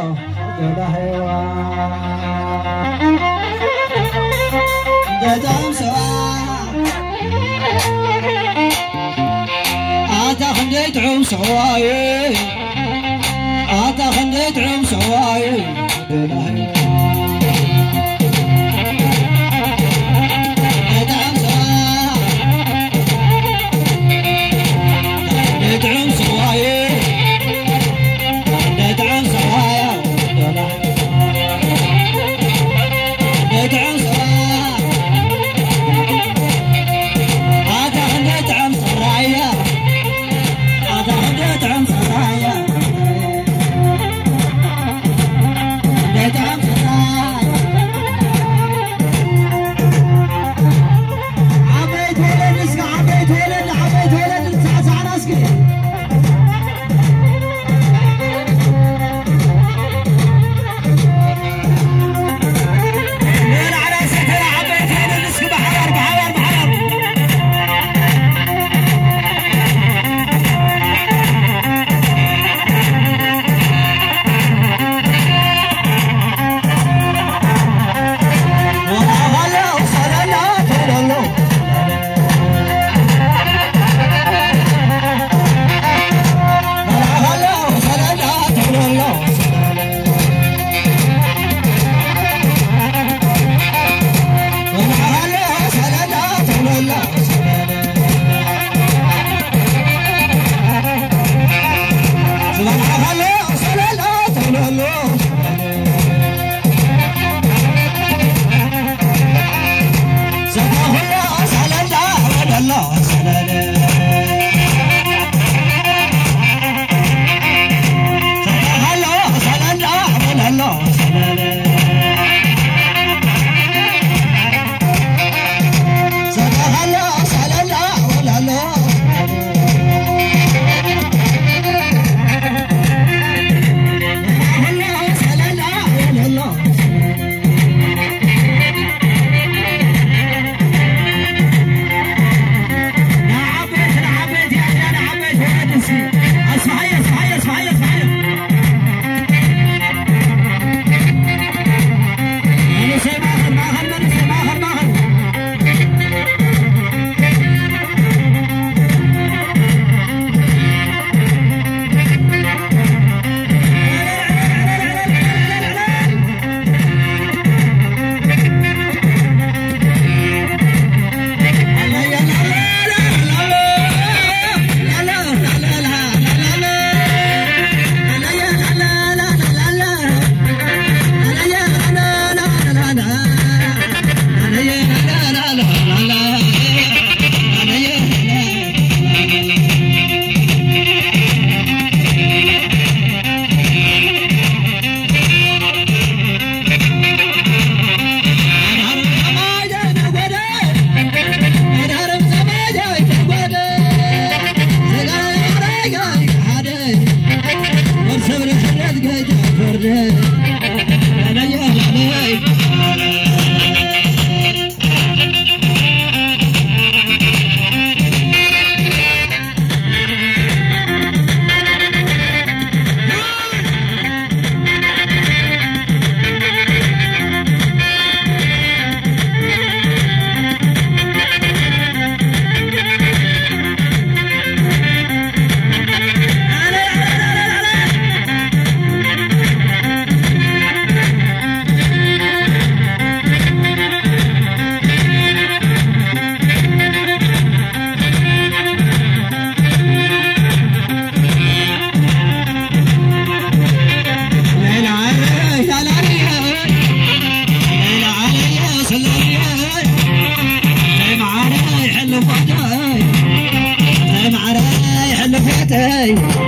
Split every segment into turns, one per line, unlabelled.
giờ đã hay quá giờ dám sợ أتا خندي تعوم سواي أتا خندي تعوم سواي تعوم سواي Hey.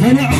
طلع